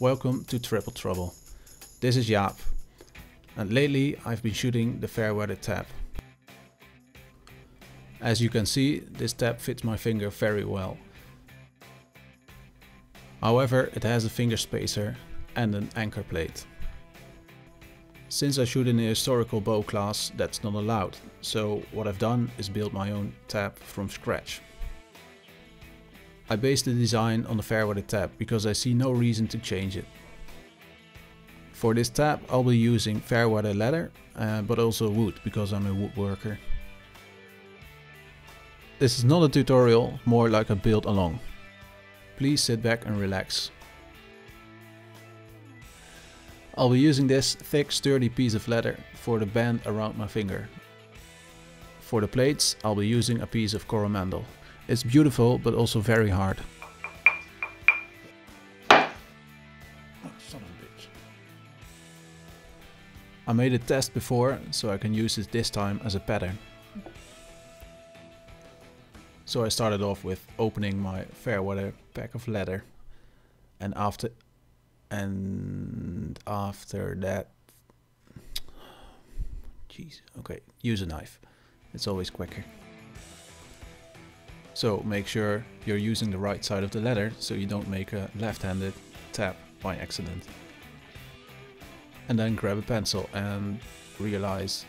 Welcome to Triple Trouble. This is Jaap and lately I've been shooting the Fairweather tab. As you can see this tab fits my finger very well. However it has a finger spacer and an anchor plate. Since I shoot in a historical bow class that's not allowed, so what I've done is build my own tab from scratch. I based the design on the Fairweather tab because I see no reason to change it. For this tab I'll be using Fairweather leather, uh, but also wood because I'm a woodworker. This is not a tutorial, more like a build along. Please sit back and relax. I'll be using this thick sturdy piece of leather for the band around my finger. For the plates I'll be using a piece of Coromandel. It's beautiful, but also very hard. Oh, I made a test before, so I can use it this time as a pattern. So I started off with opening my Fairweather pack of leather. And after and after that jeez okay use a knife it's always quicker so make sure you're using the right side of the leather so you don't make a left-handed tab by accident. And then grab a pencil and realize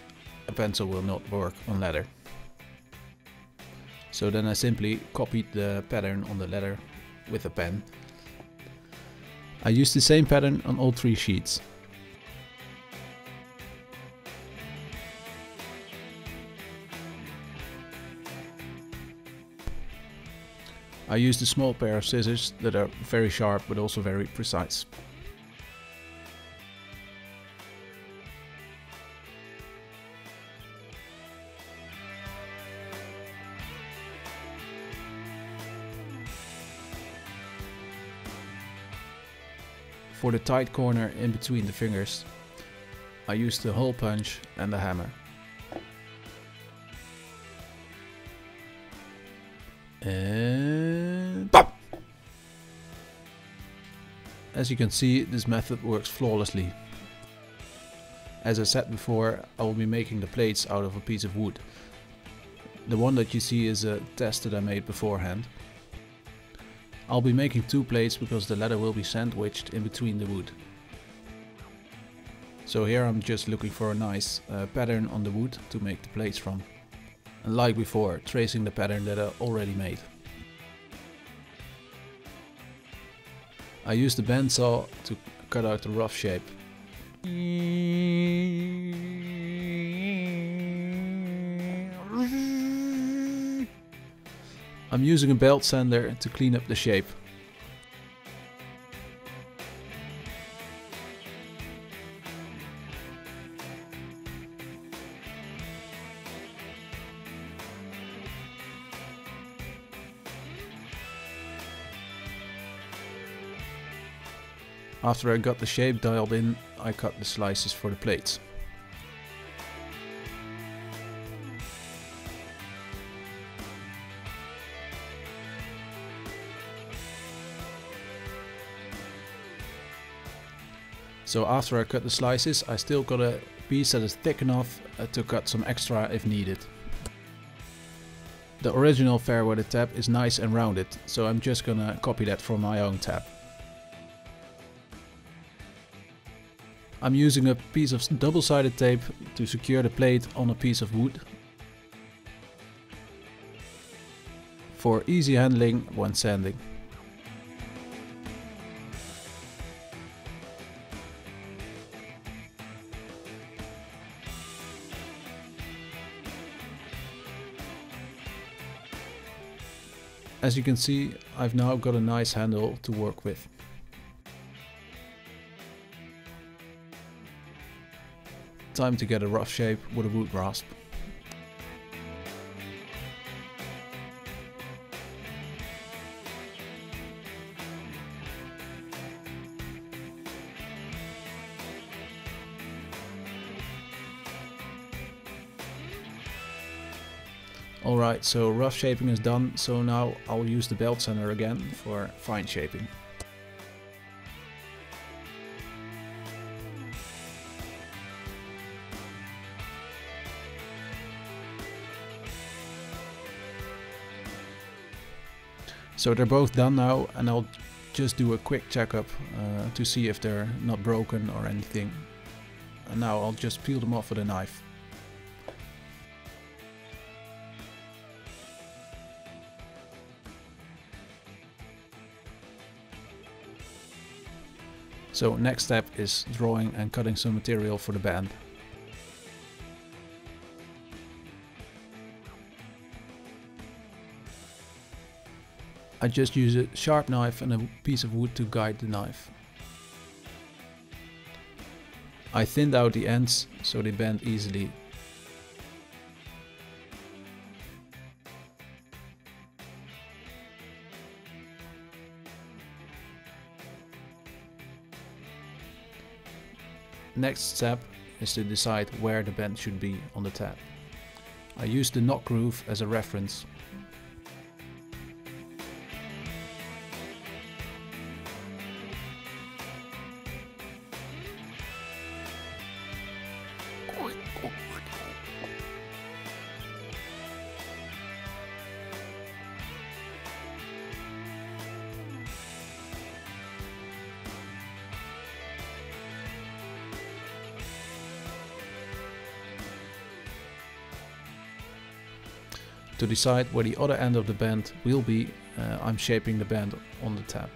a pencil will not work on leather. So then I simply copied the pattern on the leather with a pen. I used the same pattern on all three sheets. I used a small pair of scissors that are very sharp but also very precise. For the tight corner in between the fingers, I used the hole punch and the hammer. As you can see, this method works flawlessly. As I said before, I will be making the plates out of a piece of wood. The one that you see is a test that I made beforehand. I'll be making two plates because the leather will be sandwiched in between the wood. So here I'm just looking for a nice uh, pattern on the wood to make the plates from and like before, tracing the pattern that I already made. I used the bandsaw to cut out the rough shape. I'm using a belt sander to clean up the shape. After I got the shape dialed in, I cut the slices for the plates. So after I cut the slices, I still got a piece that is thick enough uh, to cut some extra if needed. The original Fairweather tab is nice and rounded, so I'm just gonna copy that for my own tab. I'm using a piece of double-sided tape to secure the plate on a piece of wood for easy handling when sanding. As you can see, I've now got a nice handle to work with. Time to get a rough shape with a wood rasp. Alright, so rough shaping is done, so now I'll use the belt sander again for fine shaping. So they're both done now and I'll just do a quick checkup uh, to see if they're not broken or anything. And now I'll just peel them off with a knife. So next step is drawing and cutting some material for the band. I just use a sharp knife and a piece of wood to guide the knife. I thinned out the ends so they bend easily. Next step is to decide where the bend should be on the tab. I use the nock groove as a reference To decide where the other end of the band will be, uh, I'm shaping the band on the tab.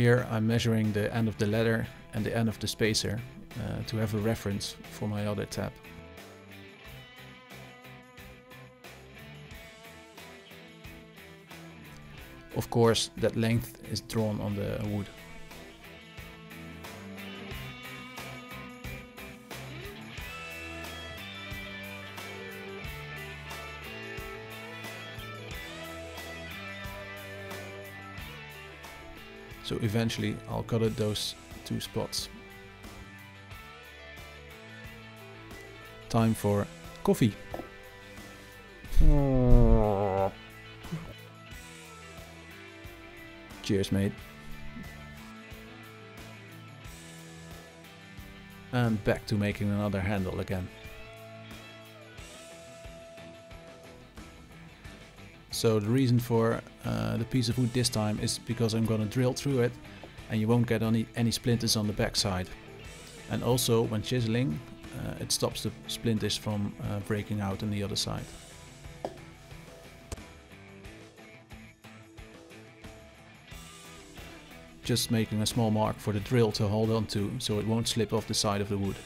Here I'm measuring the end of the letter and the end of the spacer uh, to have a reference for my other tab. Of course that length is drawn on the wood. So eventually I'll cut it those two spots. Time for coffee. Cheers, mate. And back to making another handle again. So the reason for uh, the piece of wood this time is because I'm gonna drill through it and you won't get any, any splinters on the backside. And also when chiseling uh, it stops the splinters from uh, breaking out on the other side. Just making a small mark for the drill to hold on to so it won't slip off the side of the wood.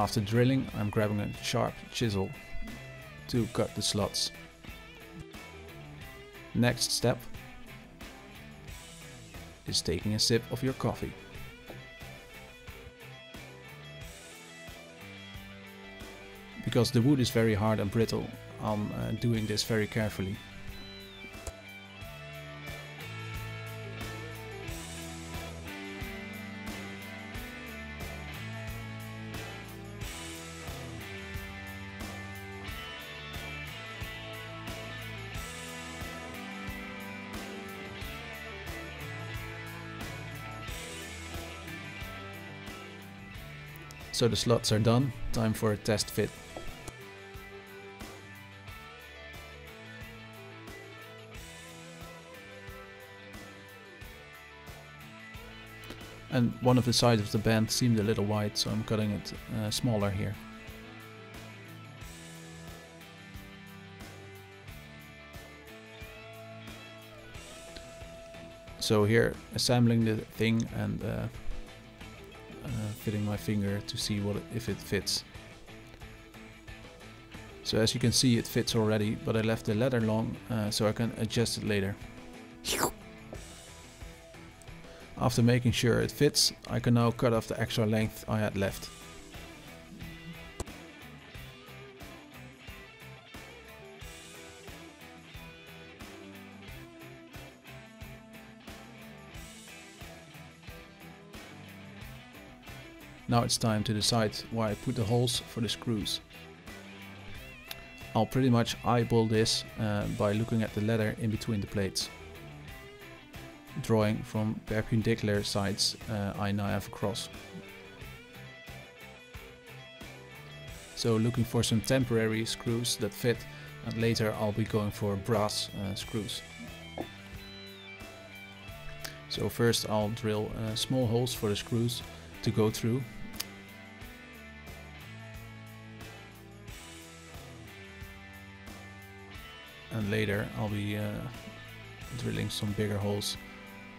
After drilling, I'm grabbing a sharp chisel to cut the slots. Next step is taking a sip of your coffee. Because the wood is very hard and brittle, I'm uh, doing this very carefully. So the slots are done, time for a test fit. And one of the sides of the band seemed a little wide, so I'm cutting it uh, smaller here. So here, assembling the thing and uh, uh, fitting my finger to see what if it fits. So as you can see it fits already, but I left the leather long uh, so I can adjust it later. After making sure it fits, I can now cut off the extra length I had left. Now it's time to decide where I put the holes for the screws. I'll pretty much eyeball this uh, by looking at the leather in between the plates. Drawing from perpendicular sides uh, I now have across. So looking for some temporary screws that fit and later I'll be going for brass uh, screws. So first I'll drill uh, small holes for the screws to go through and later I'll be uh, drilling some bigger holes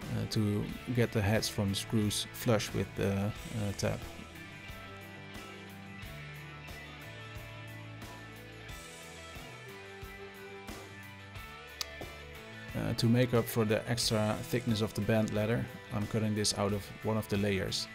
uh, to get the heads from the screws flush with the uh, tab. Uh, to make up for the extra thickness of the band leather, I'm cutting this out of one of the layers.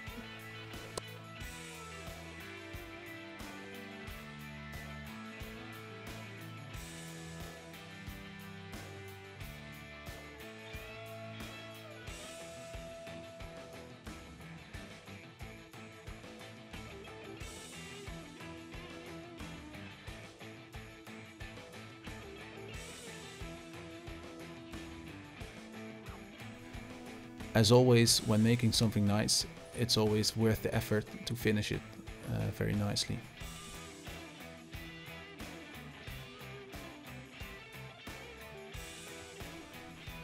As always, when making something nice, it's always worth the effort to finish it uh, very nicely.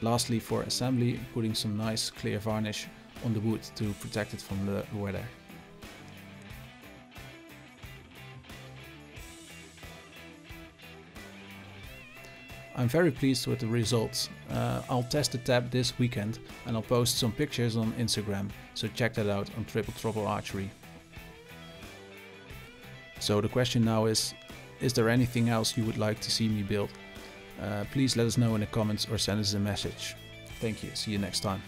Lastly for assembly, putting some nice clear varnish on the wood to protect it from the weather. I'm very pleased with the results. Uh, I'll test the tab this weekend and I'll post some pictures on Instagram, so check that out on Triple Trouble Archery. So the question now is, is there anything else you would like to see me build? Uh, please let us know in the comments or send us a message. Thank you, see you next time.